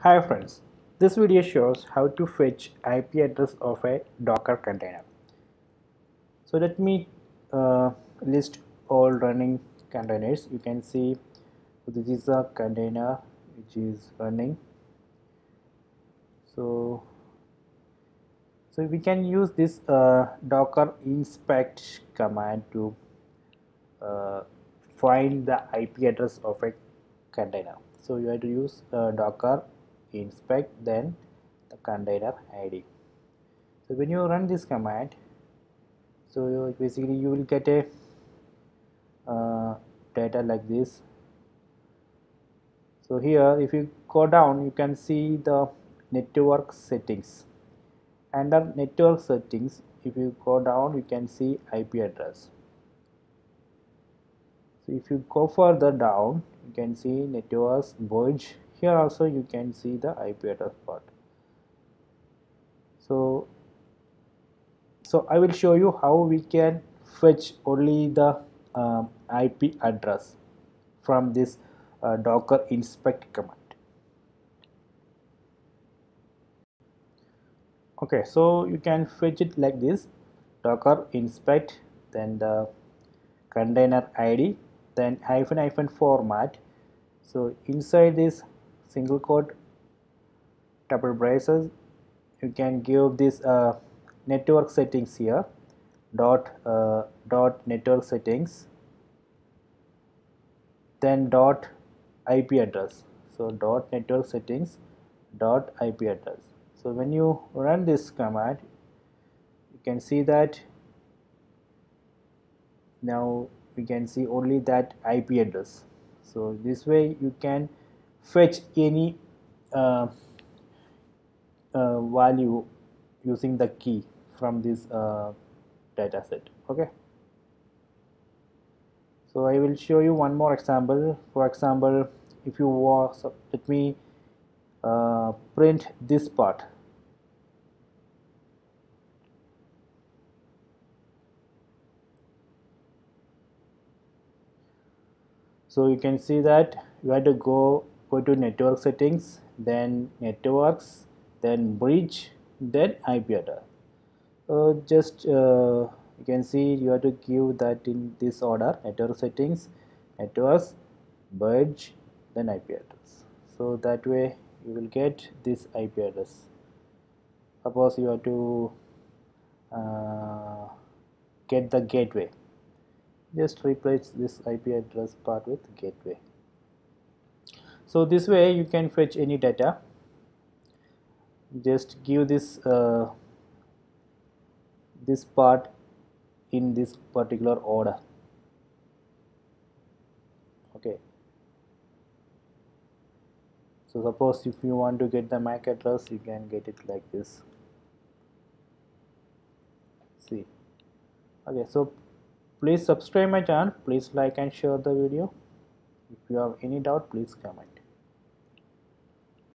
Hi friends, this video shows how to fetch IP address of a Docker container. So let me uh, list all running containers. You can see this is a container which is running. So so we can use this uh, docker inspect command to uh, find the IP address of a container. So you have to use uh, docker inspect then the container ID. So when you run this command, so basically you will get a uh, data like this. So here if you go down you can see the network settings. Under network settings if you go down you can see IP address. So if you go further down you can see networks bridge here also you can see the IP address part. So so I will show you how we can fetch only the um, IP address from this uh, docker inspect command. Okay so you can fetch it like this. Docker inspect then the container id then hyphen hyphen format. So inside this single quote double braces you can give this uh, network settings here. Dot uh, dot network settings. Then dot IP address. So dot network settings dot IP address. So when you run this command you can see that now we can see only that IP address. So this way you can fetch any uh, uh, value using the key from this uh, data set. Okay? So I will show you one more example. For example if you want let me uh, print this part so you can see that you have to go go to network settings then networks then bridge then IP address. Uh, just uh, you can see you have to give that in this order network settings networks bridge then IP address. So that way you will get this IP address. Suppose you have to uh, get the gateway just replace this IP address part with gateway. So this way you can fetch any data. Just give this uh, this part in this particular order. Okay. So suppose if you want to get the MAC address you can get it like this. See. Okay so please subscribe my channel. Please like and share the video. If you have any doubt please comment